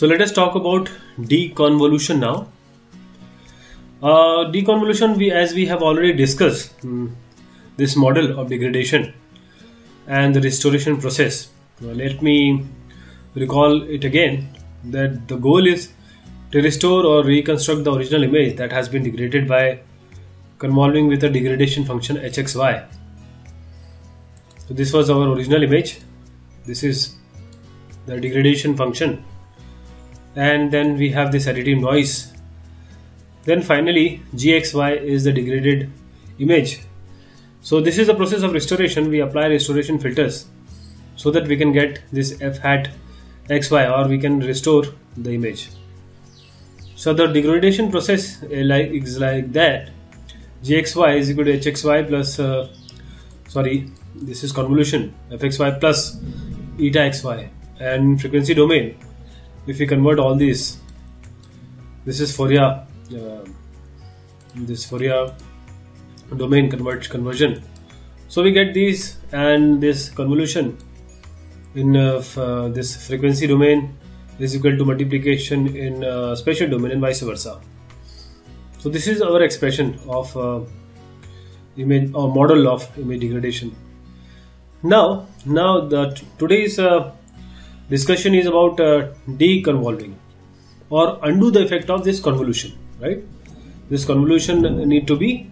So let us talk about deconvolution now. Uh, deconvolution, we, as we have already discussed, mm, this model of degradation and the restoration process. Now let me recall it again that the goal is to restore or reconstruct the original image that has been degraded by convolving with a degradation function hxy. So this was our original image. This is the degradation function and then we have this additive noise. Then finally gxy is the degraded image. So this is the process of restoration. We apply restoration filters so that we can get this f hat xy or we can restore the image. So the degradation process is like that. Gxy is equal to hxy plus uh, sorry this is convolution. Fxy plus eta xy and frequency domain if we convert all these this is Fourier uh, this Fourier domain convert conversion. So we get these and this convolution in uh, uh, this frequency domain is equal to multiplication in uh, spatial domain and vice versa. So this is our expression of uh, image or model of image degradation. Now now the today's uh, discussion is about uh, deconvolving or undo the effect of this convolution right? This convolution need to be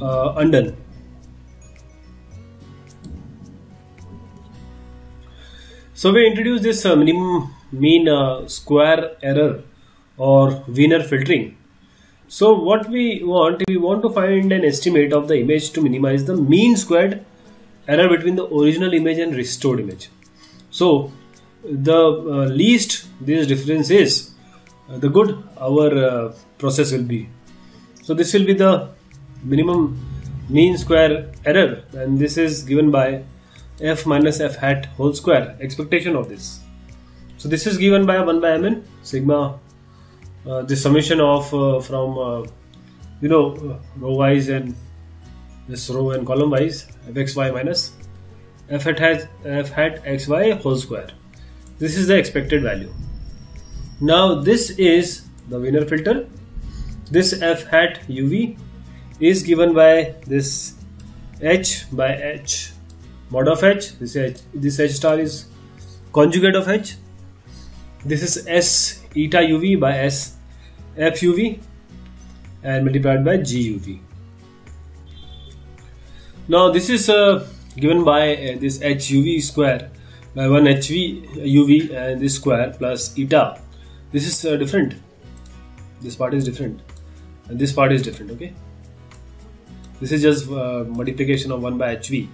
uh, undone. So we introduce this uh, minimum mean uh, square error or Wiener filtering. So what we want we want to find an estimate of the image to minimize the mean squared error between the original image and restored image. So the uh, least this difference is uh, the good our uh, process will be. So this will be the minimum mean square error and this is given by f minus f hat whole square expectation of this. So this is given by 1 by mn sigma uh, the summation of uh, from uh, you know row wise and this row and column wise fxy minus f hat has f hat xy whole square this is the expected value. Now this is the Wiener filter. This f hat uv is given by this h by h mod of h. This h this h star is conjugate of h. This is s eta uv by s f uv and multiplied by g uv now this is uh, given by uh, this h uv square by 1 HV UV and this square plus eta. This is uh, different. This part is different. And this part is different, okay? This is just uh, multiplication of 1 by HV.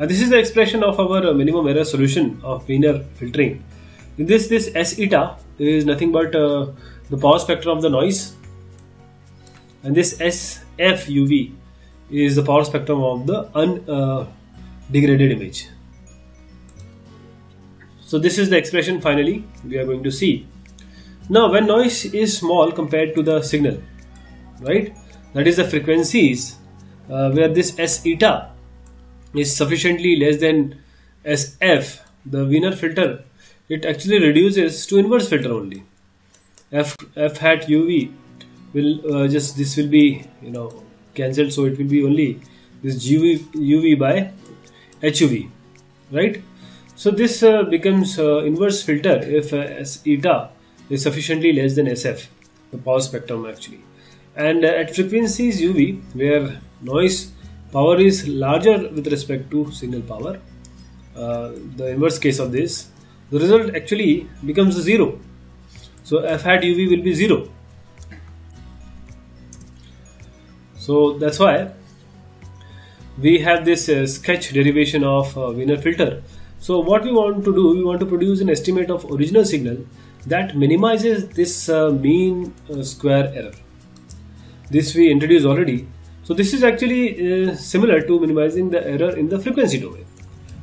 And this is the expression of our uh, minimum error solution of Wiener filtering. In this, this S eta is nothing but uh, the power spectrum of the noise. And this SF UV is the power spectrum of the undegraded uh, image. So this is the expression finally we are going to see. Now when noise is small compared to the signal, right? That is the frequencies uh, where this S eta is sufficiently less than SF, the Wiener filter, it actually reduces to inverse filter only. F, F hat UV will uh, just this will be you know cancelled so it will be only this GV, UV by HUV, right? So this uh, becomes uh, inverse filter if uh, S eta is sufficiently less than SF, the power spectrum actually. And uh, at frequencies UV, where noise power is larger with respect to signal power, uh, the inverse case of this, the result actually becomes zero. So F hat UV will be zero. So that's why we have this uh, sketch derivation of Wiener filter so what we want to do, we want to produce an estimate of original signal that minimizes this uh, mean uh, square error. This we introduced already. So this is actually uh, similar to minimizing the error in the frequency domain.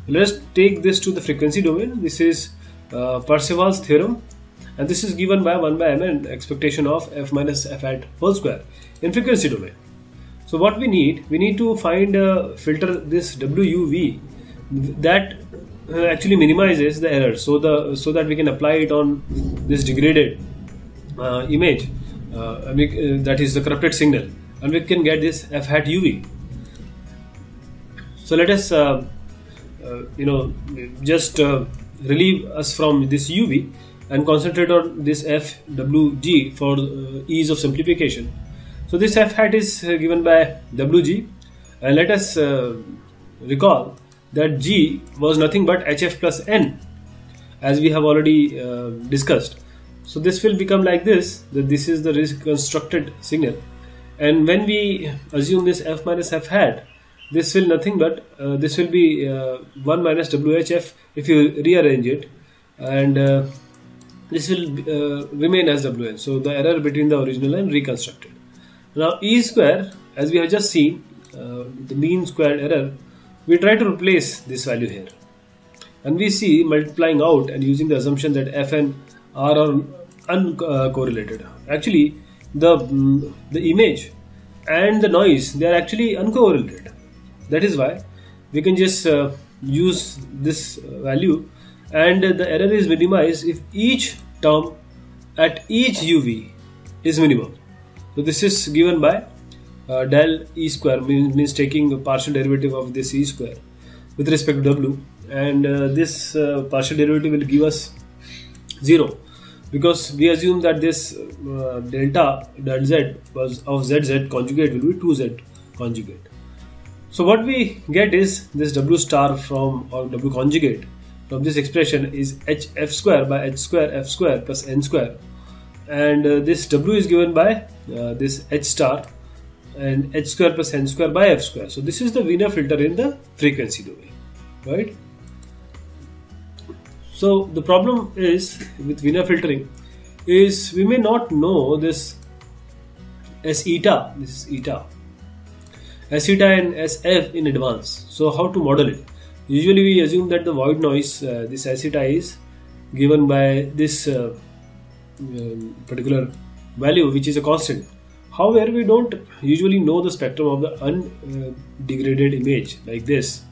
Let's take this to the frequency domain. This is uh, Parseval's theorem and this is given by 1 by mn expectation of f minus f at whole square in frequency domain. So what we need, we need to find a filter this WUV that uh, actually minimizes the error so the so that we can apply it on this degraded uh, image uh, we, uh, that is the corrupted signal. And we can get this f hat uv so let us uh, uh, you know just relieve us from this uv and concentrate on this fwg for ease of simplification. So this f hat is given by wg and let us recall that G was nothing but HF plus N as we have already uh, discussed. So this will become like this that this is the reconstructed signal and when we assume this F minus F hat this will nothing but uh, this will be uh, 1 minus WHF if you rearrange it and uh, this will uh, remain as WN so the error between the original and reconstructed. Now E square as we have just seen uh, the mean squared error we try to replace this value here. And we see multiplying out and using the assumption that fn are uncorrelated. Actually, the, mm, the image and the noise, they are actually uncorrelated. That is why we can just uh, use this value and the error is minimized if each term at each UV is minimum. So this is given by uh, del e square means, means taking a partial derivative of this e square with respect to w. And uh, this uh, partial derivative will give us 0 because we assume that this uh, delta del z was of zz conjugate will be 2z conjugate. So what we get is this w star from or w conjugate from this expression is h f square by h square f square plus n square. And uh, this w is given by uh, this h star and h square plus n square by f square. So this is the Wiener filter in the frequency domain, right? So the problem is with Wiener filtering is we may not know this S eta, this is eta, S eta and SF in advance. So how to model it? Usually we assume that the white noise, uh, this S eta is given by this uh, um, particular value which is a constant However, we don't usually know the spectrum of the undegraded image like this.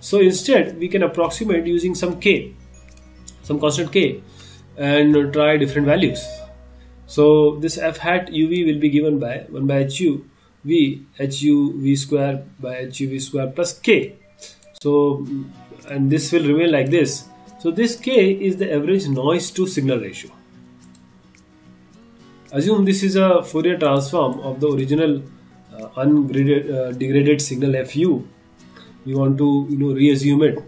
So instead, we can approximate using some k, some constant k, and try different values. So this f hat uv will be given by 1 by hu v hu v square by hu v square plus k. So and this will remain like this. So this k is the average noise to signal ratio. Assume this is a Fourier transform of the original uh, ungraded uh, degraded signal fu. We want to you know reassume it,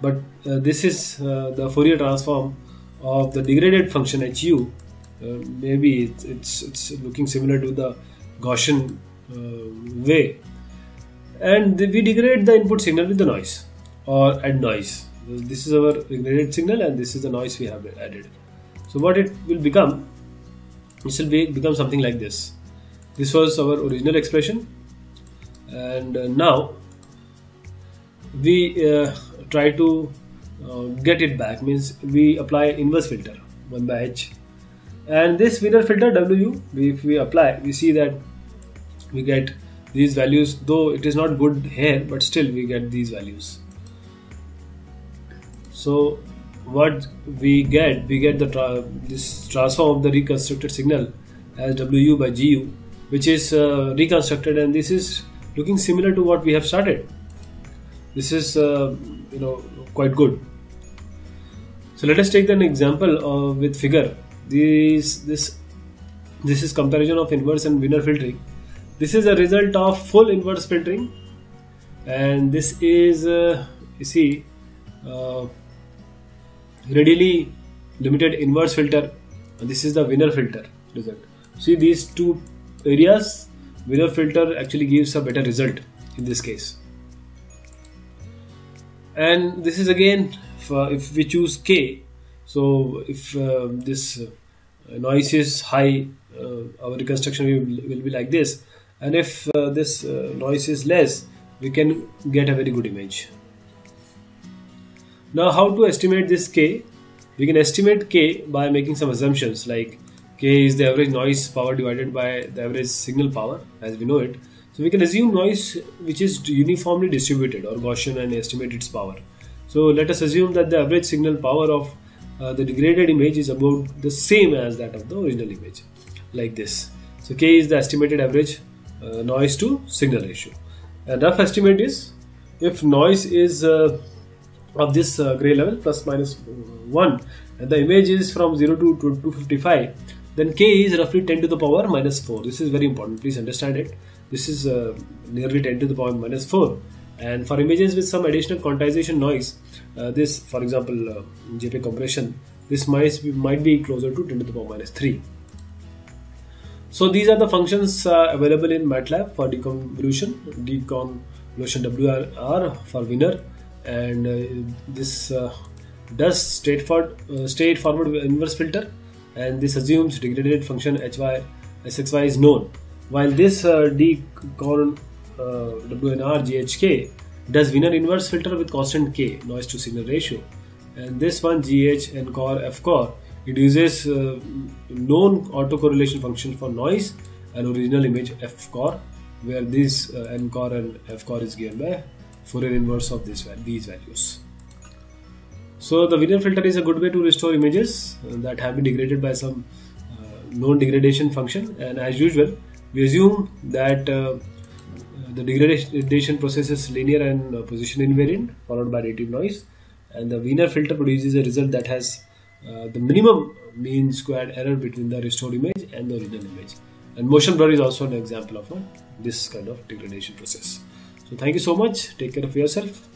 but uh, this is uh, the Fourier transform of the degraded function hu. Uh, maybe it's, it's, it's looking similar to the Gaussian uh, way, and we degrade the input signal with the noise or add noise. This is our degraded signal, and this is the noise we have added. So what it will become this will be, become something like this. This was our original expression. And uh, now we uh, try to uh, get it back. Means we apply inverse filter 1 by h. And this Wiener filter w if we apply we see that we get these values though it is not good here but still we get these values. So what we get we get the tra- this transform of the reconstructed signal as wu by gu which is uh, reconstructed and this is looking similar to what we have started. This is uh, you know quite good. So let us take an example uh, with figure. This this this is comparison of inverse and Wiener filtering. This is a result of full inverse filtering. And this is uh, you see uh, radially limited inverse filter this is the Wiener filter result. See these two areas Wiener filter actually gives a better result in this case. And this is again if, uh, we choose k so if uh, this uh, noise is high uh, our reconstruction will, will, be like this. And if this noise is less we can get a very good image now how to estimate this K? We can estimate K by making some assumptions like K is the average noise power divided by the average signal power as we know it. So we can assume noise which is uniformly distributed or Gaussian and estimate its power. So let us assume that the average signal power of uh, the degraded image is about the same as that of the original image, like this. So K is the estimated average uh, noise to signal ratio. And rough estimate is if noise is uh, of this uh, gray level plus minus 1 and the image is from 0 to 255 then k is roughly 10 to the power minus 4 this is very important. Please understand it. This is uh, nearly 10 to the power minus 4 and for images with some additional quantization noise uh, this for example uh, jpeg compression this might be, might be closer to 10 to the power minus 3 so these are the functions uh, available in MATLAB for deconvolution deconvolution WR for Wiener and uh, this uh, does straightforward uh, straightforward inverse filter. And this assumes degraded function hy sxy is known. While this uh, decon uh, WNR GHK does Wiener inverse filter with constant k noise to signal ratio. And this one GH f FCOR it uses uh, known autocorrelation function for noise and original image FCOR where this uh, NCOR and FCOR is given by Fourier inverse of this these values. So the Wiener filter is a good way to restore images that have been degraded by some uh, known degradation function. And as usual we assume that uh, the degradation process is linear and uh, position invariant followed by additive noise. And the Wiener filter produces a result that has uh, the minimum mean squared error between the restored image and the original image. And motion blur is also an example of uh, this kind of degradation process so thank you so much. Take care of yourself